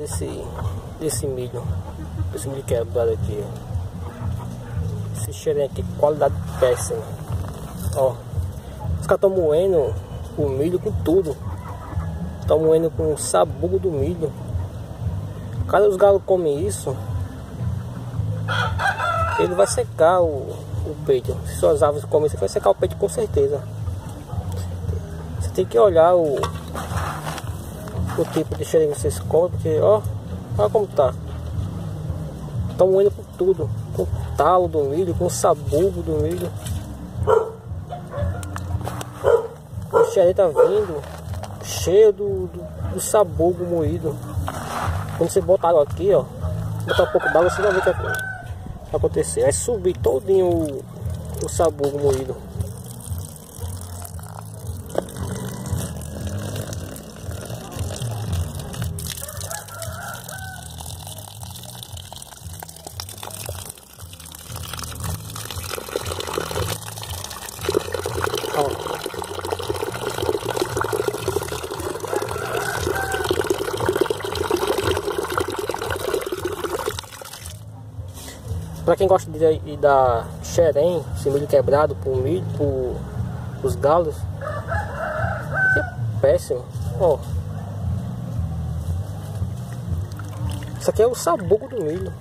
desse, desse milho. Esse milho quebrado aqui. Esse cheirinho aqui, qualidade péssima. Ó. Os caras estão moendo o milho com tudo. Estão moendo com o sabugo do milho. Cada os galos comem isso, ele vai secar o, o peito. Se suas aves comem isso, vai secar o peito com certeza. Você tem que olhar o, o tipo de cheirinho que vocês comem, porque ó, olha como tá. Estão moendo com tudo. Com o talo do milho, com o sabugo do milho. O cheirinho tá vindo cheio do, do, do sabugo moído. Quando você bota água aqui, ó, botar um pouco d'água, você vai ver o que vai acontecer. Vai subir todinho o, o sabugo moído. Para quem gosta de, de dar xerém, esse milho quebrado pro milho, pro, os galos, que é péssimo. Ó. Isso aqui é o sabugo do milho.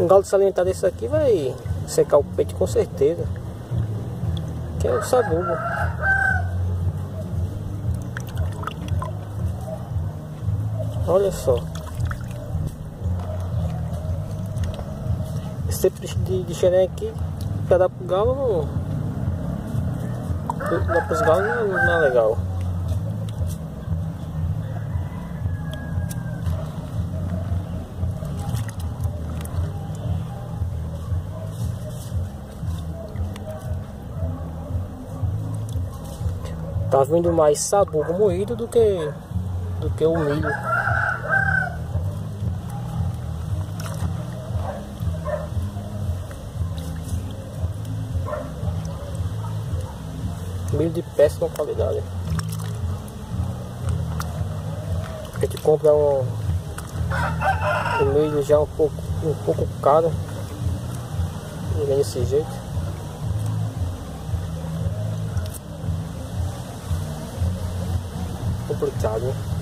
Um galo salientado desse aqui vai secar o peito com certeza. Que é o sabugo. Olha só. Esse de, de xerém aqui, pra dar pro galo, não. Dar pros galos não é legal. Tá vindo mais sabugo moído do que do que o milho. Milho de péssima qualidade. A gente compra um, um milho já um pouco, um pouco caro. E vem desse jeito. Complicado.